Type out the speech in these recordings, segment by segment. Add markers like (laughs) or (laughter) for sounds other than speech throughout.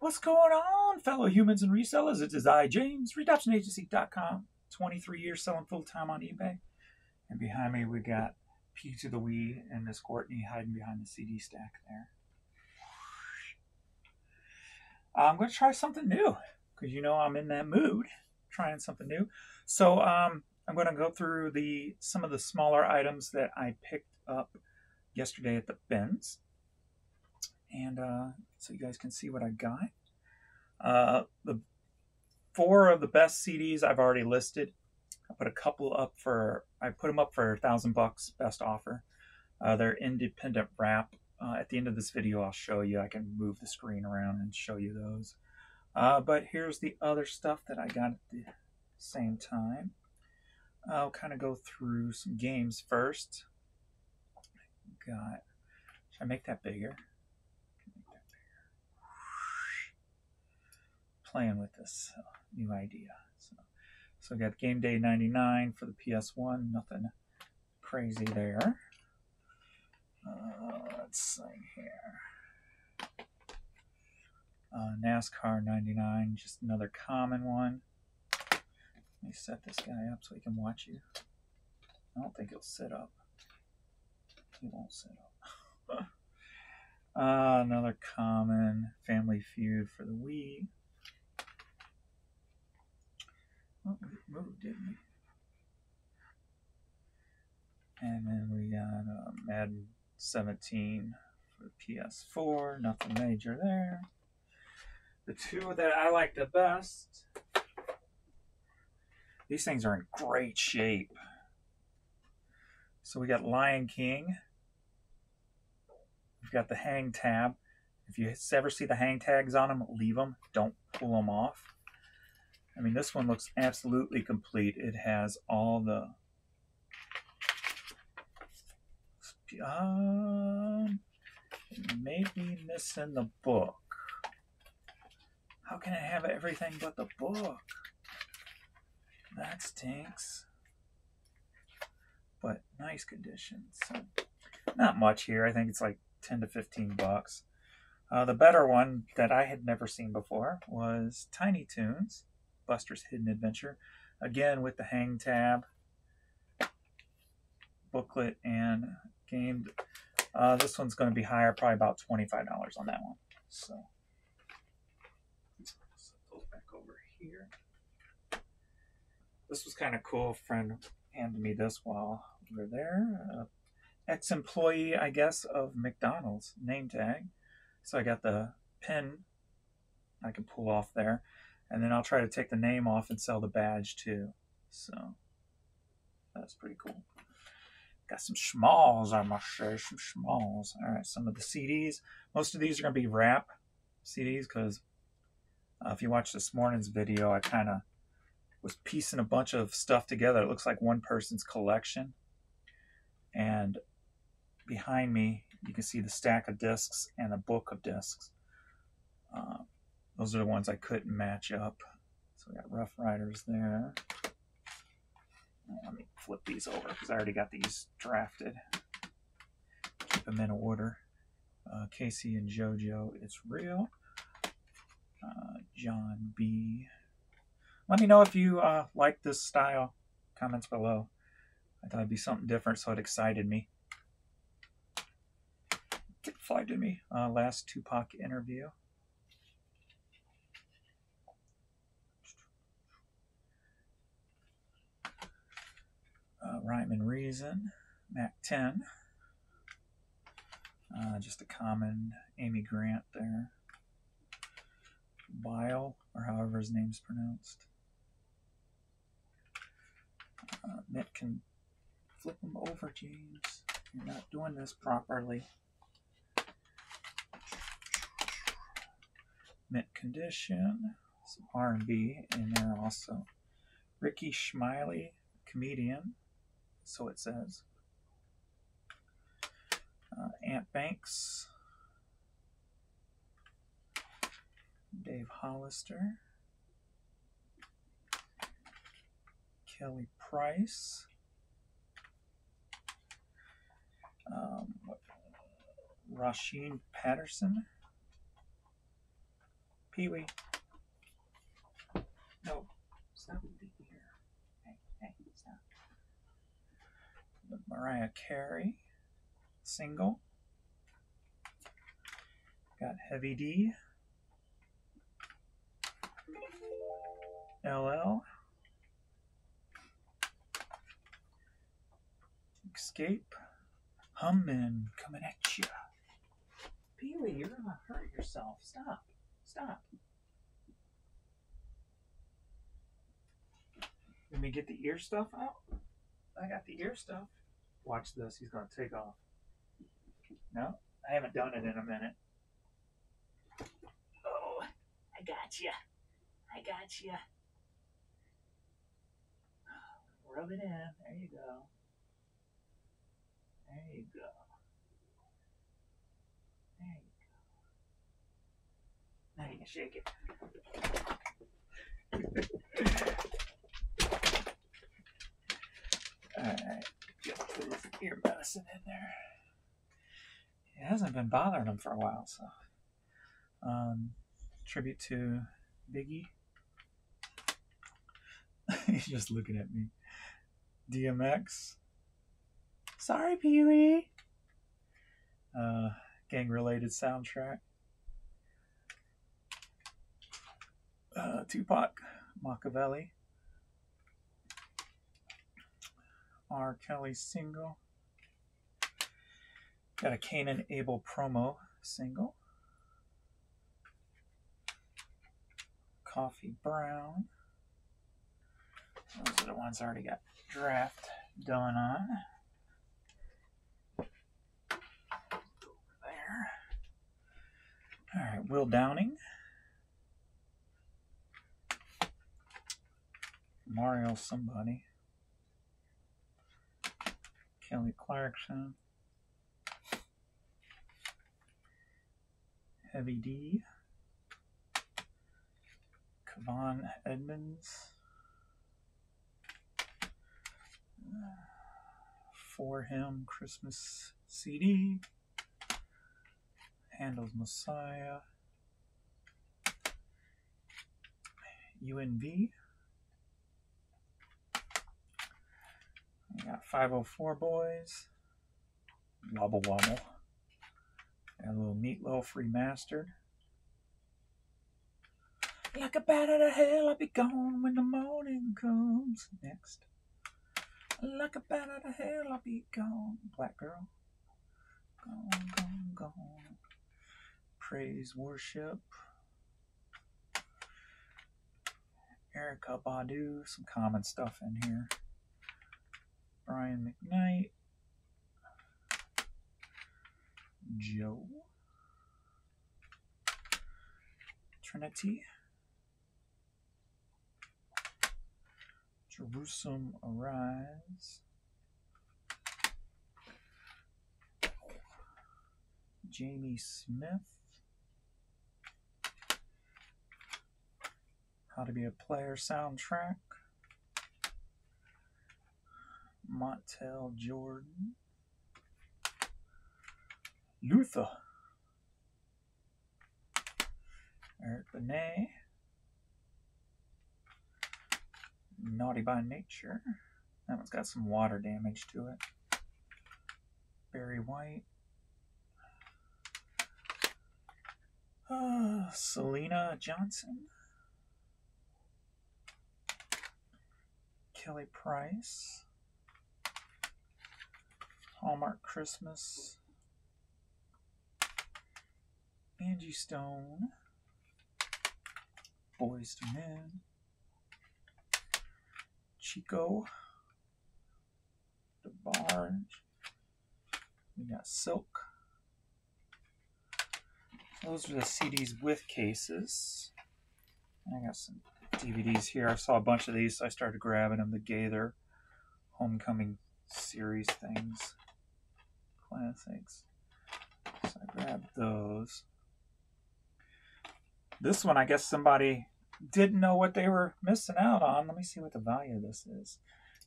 What's going on, fellow humans and resellers? It is I, James, ReductionAgency.com. 23 years selling full time on eBay. And behind me, we got P to the Wee and Miss Courtney hiding behind the CD stack there. I'm going to try something new because you know I'm in that mood, trying something new. So um, I'm going to go through the some of the smaller items that I picked up yesterday at the bins and uh, so you guys can see what I got. Uh, the four of the best CDs I've already listed. I put a couple up for I put them up for a thousand bucks best offer. Uh, they're independent rap. Uh, at the end of this video, I'll show you. I can move the screen around and show you those. Uh, but here's the other stuff that I got at the same time. I'll kind of go through some games first. Got. Should I make that bigger? Playing with this uh, new idea. So, so I got Game Day 99 for the PS1, nothing crazy there. Uh, let's see here. Uh, NASCAR 99, just another common one. Let me set this guy up so he can watch you. I don't think he'll sit up. He won't sit up. (laughs) uh, another common Family Feud for the Wii. Moved, didn't it? And then we got uh, Madden 17 for PS4. Nothing major there. The two that I like the best. These things are in great shape. So we got Lion King. We've got the hang tab. If you ever see the hang tags on them, leave them. Don't pull them off. I mean, this one looks absolutely complete. It has all the. Um, maybe missing the book. How can I have everything but the book? That stinks. But nice condition. So not much here. I think it's like 10 to 15 bucks. Uh, the better one that I had never seen before was Tiny Toons. Buster's Hidden Adventure. Again, with the hang tab, booklet, and game. Uh, this one's going to be higher, probably about $25 on that one. So, set those back over here. This was kind of cool. A friend handed me this while we were there. Uh, ex-employee, I guess, of McDonald's name tag. So I got the pin I can pull off there and then I'll try to take the name off and sell the badge too. So that's pretty cool. Got some schmalls, I must say, some schmalls. All right, some of the CDs. Most of these are going to be rap CDs because uh, if you watch this morning's video, I kind of was piecing a bunch of stuff together. It looks like one person's collection. And behind me, you can see the stack of discs and a book of discs. Uh, those are the ones I couldn't match up. So we got Ruff Ryders there. Let me flip these over because I already got these drafted. Keep them in order. Uh, K-Ci and JoJo, it's real. Uh, Jon B. Let me know if you uh, like this style. Comments below. I thought it'd be something different, so it excited me. Fly to me. Uh, last Tupac interview. uh, Rhyme and Reason, Mack 10. Uh, just a common Amy Grant there. Bile, or however his name's pronounced. Uh, Mitt can flip them over, James. You're not doing this properly. Mint condition, some R&B in there also. Rickey Smiley, comedian so it says. Uh, Ant Banks, Dave Hollister, Kelly Price, um, Rahsaan Patterson, Pee Wee. No. Stop eating here. Hey, hey, stop. The Mariah Carey single. Got Heavy D. LL. Xscape. Hummin' coming at you. Pee Wee, you're gonna hurt yourself. Stop. Stop. Let me get the ear stuff out. I got the ear stuff. Watch this. He's gonna take off. No, I haven't done it in a minute. Oh, I got you. I got you. Rub it in. There you go. There you go. There you go. Now you can shake it. Alright, put his ear medicine in there. It hasn't been bothering him for a while, so. Um, tribute to Biggie. (laughs) He's just looking at me. DMX. Sorry, Pee Wee. Uh, gang related soundtrack. Uh, Tupac, Makaveli. R. Kelly single. Got a Kane and Abel promo single. Coffee Brown. Those are the ones I already got draft done on. There. All right, Will Downing. Mario somebody. Kelly Clarkson. Heavy D. Kevon Edmonds. For Him Christmas CD. Handel's Messiah. UNV. We got 504 Boys. Wobble Wobble. And a little Meatloaf remastered. Like a bat out of hell, I'll be gone when the morning comes. Next. Like a bat out of hell, I'll be gone. Black girl. Gone, gone, gone. Praise, worship. Erykah Badu, some common stuff in here. Brian McKnight. Joe. Trinity. Jerusalem Arise. Jamie Smith. How to be a player soundtrack. Montell Jordan. Luther. Eric Benet. Naughty by Nature. That one's got some water damage to it. Barry White. Uh, Syleena Johnson. Kelly Price. Hallmark Christmas. Angie Stone. Boyz II Men. Chico. The Barge. We got Silk. Those are the CDs with cases. I got some DVDs here. I saw a bunch of these, so I started grabbing them. The Gaither Homecoming series things. Classics. So I grabbed those. This one, I guess somebody didn't know what they were missing out on. Let me see what the value of this is.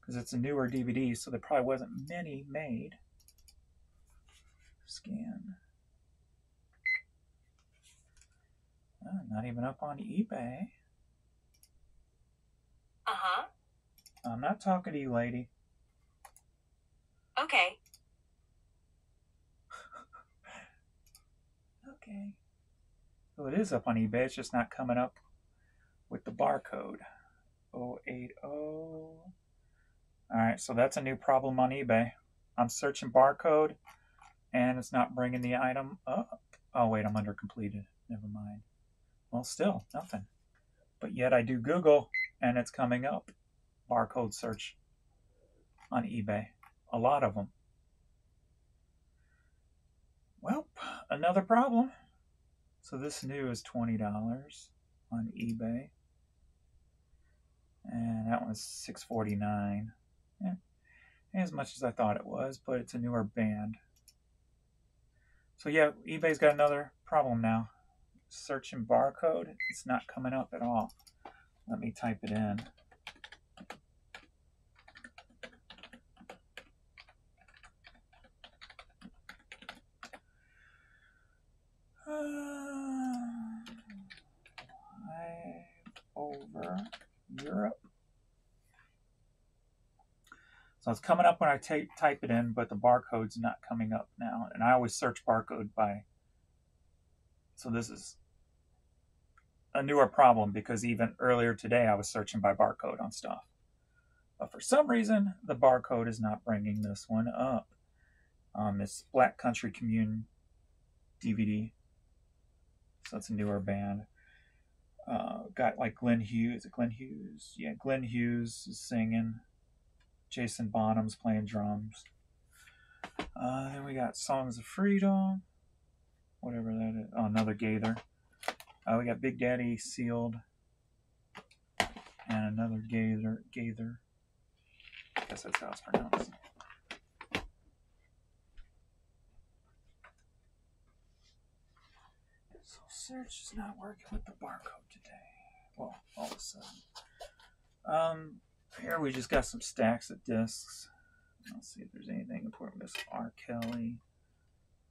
Because it's a newer DVD, so there probably wasn't many made. Scan. Oh, Not even up on eBay. Uh huh. I'm not talking to you, lady. Okay. Okay. So it is up on eBay. It's just not coming up with the barcode. 080. All right, so that's a new problem on eBay. I'm searching barcode and it's not bringing the item up. Oh, wait, I'm under completed. Never mind. Well, still, nothing. But yet I do Google and it's coming up. Barcode search on eBay. A lot of them. Well, another problem. So this new is $20 on eBay. And that one's 649 Yeah, as much as I thought it was, but it's a newer band. So yeah, eBay's got another problem now. Searching barcode, it's not coming up at all. Let me type it in. over Europe. So it's coming up when I type it in, but the barcode's not coming up now. And I always search barcode by. So this is a newer problem because even earlier today I was searching by barcode on stuff. But for some reason, the barcode is not bringing this one up. Um, it's Black Country Communion DVD. So it's a newer band. Uh, got like Glenn Hughes. Glenn Hughes? Yeah, Glenn Hughes is singing. Jason Bonham's playing drums. Uh, then we got Songs of Freedom. Whatever that is. Oh, another Gaither. Uh, we got Big Daddy Sealed. And another Gaither. Gaither. I guess that's how it's pronounced. So search is not working with the barcode today. Well, all of a sudden. Um, here we just got some stacks of discs. Let's see if there's anything important. This R. Kelly,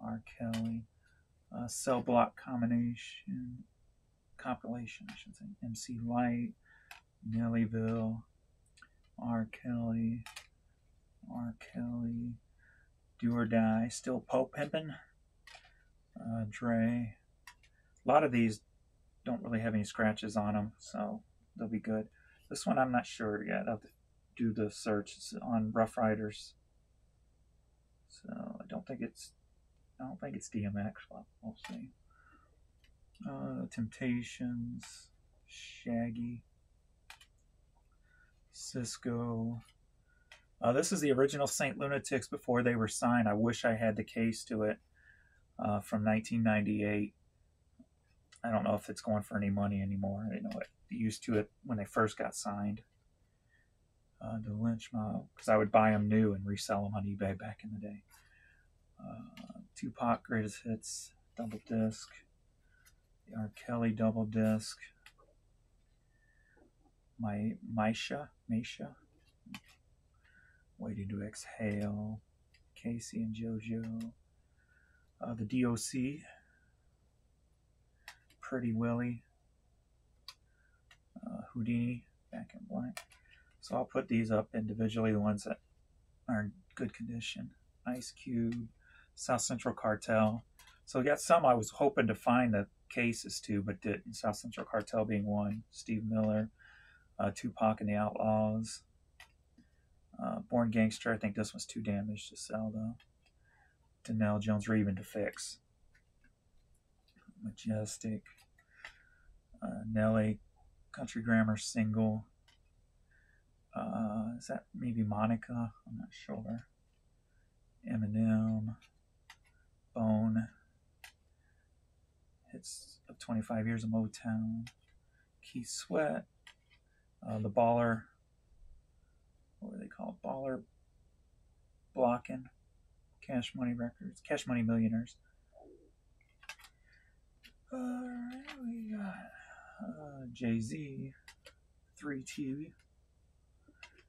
R. Kelly, uh, cell block combination, compilation, I should say. MC Lyte, Nellyville, R. Kelly, R. Kelly, Do or Die, Still Pope Pimpin', uh, Dre. A lot of these don't really have any scratches on them, so they'll be good. This one I'm not sure yet. I'll do the search it's on Ruff Ryders. So I don't think it's I don't think it's DMX. But we'll see. Uh, Temptations, Shaggy, Sisqó. Uh, this is the original Saint Lunatics before they were signed. I wish I had the case to it uh, from 1998. I don't know if it's going for any money anymore. I know it used to it when they first got signed. Uh, the Lynch Mob, because I would buy them new and resell them on eBay back in the day. Uh, Tupac Greatest Hits double disc. The R. Kelly double disc. My Misha, Misha. Waiting to Exhale. K-Ci and JoJo. Uh, the DOC. Pretty Willie uh, Whodini, back in black. So I'll put these up individually, the ones that are in good condition. Ice Cube, South Central Cartel. So we got some I was hoping to find the cases to, but didn't. South Central Cartel being one. Steve Miller, uh, Tupac and the Outlaws. Uh, Born Gangster, I think this one's too damaged to sell though. Donell Jones, or even to fix. Majestic. Uh, Nelly, country grammar single. Uh, is that maybe Monica? I'm not sure. Eminem, Bone, hits of 25 years of Motown, Keith Sweat, uh, the Baller, what were they called? Baller Blocking, Cash Money Records, Cash Money Millionaires. Alright, we got uh, Jay Z, 3T.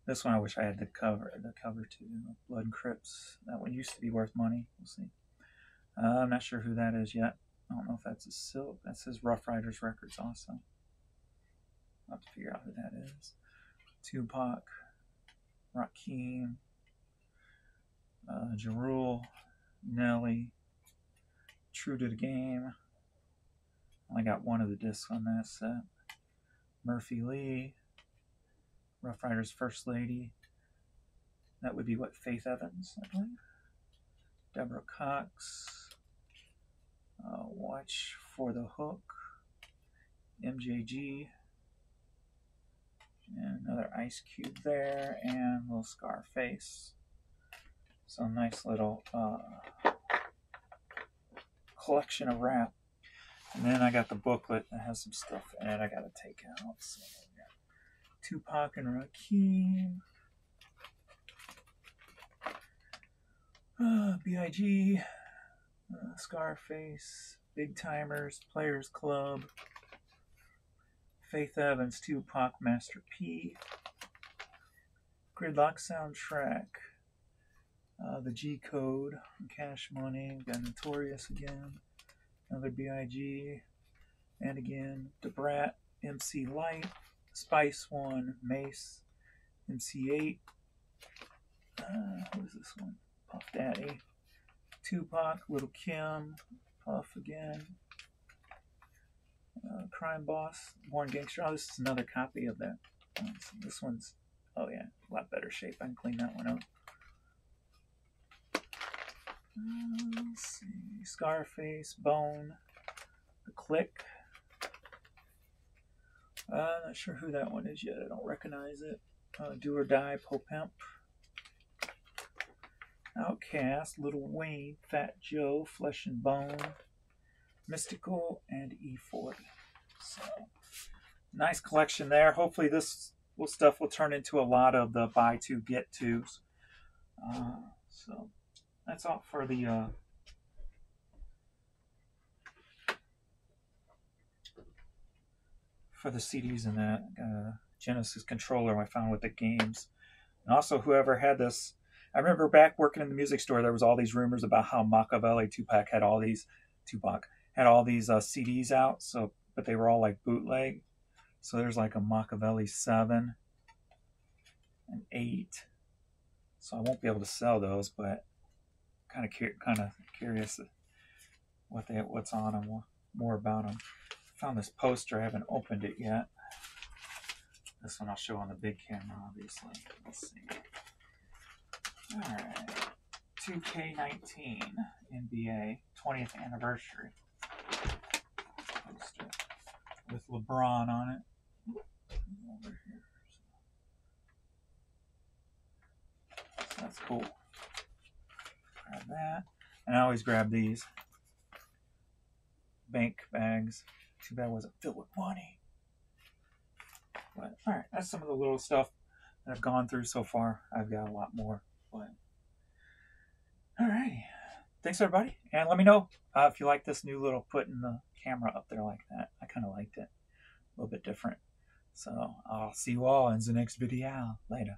This one I wish I had the cover, the cover to Blood Crips. That one used to be worth money. We'll see. Uh, I'm not sure who that is yet. I don't know if that's a silk. That says Ruff Ryders Records also. I'll have to figure out who that is. Tupac, Rakim, uh, Ja Rule, Nelly, True to the Game. I got one of the discs on that set. Murphy Lee, Ruff Ryders First Lady. That would be what Faith Evans, I believe. Deborah Cox. Uh, Watch for the Hook. MJG. And another Ice Cube there, and little Scarface. So nice little uh, collection of rap. And then I got the booklet that has some stuff in it I got to take out. So Tupac and Rakim. Uh, B.I.G. Uh, Scarface. Big Timers, Players Club. Faith Evans, Tupac, Master P. Gridlock soundtrack. Uh, the G Code, Cash Money, got Notorious again, another BIG, and again, Da Brat, MC Lyte, Spice One, Mase, MC Eiht, uh, this one? Puff Daddy, Tupac, Little Kim, Puff again, uh, Crime Boss, Born Gangster. Oh, this is another copy of that. Oh, this one's, oh yeah, a lot better shape. I can clean that one up. See. Scarface, Bone, The Click. Uh, not sure who that one is yet. I don't recognize it. Uh, Do or Die, Po OutKast, Little Wayne, Fat Joe, Flesh and Bone, Mystikal, and E40. So, nice collection there. Hopefully, this stuff will turn into a lot of the buy two get twos. Uh, so, that's all for the uh, for the CDs and that uh, Genesis controller I found with the games, and also whoever had this. I remember back working in the music store, there was all these rumors about how Makaveli Tupac had all these Tupac had all these uh, CDs out. So, but they were all like bootleg. So there's like a Makaveli seven, and eight. So I won't be able to sell those, but kind of kind of curious what they what's on them, more, about them. Found this poster. I haven't opened it yet. This one I'll show on the big camera, obviously. Let's see. All right, 2K19 NBA 20th anniversary poster with LeBron on it. Over here. So that's cool. Grab that. And I always grab these bank bags. Too bad it wasn't filled with money. But all right, that's some of the little stuff that I've gone through so far. I've got a lot more. But all right, thanks everybody, and let me know uh, if you like this new little putting the camera up there like that. I kind of liked it, a little bit different. So I'll see you all in the next video later.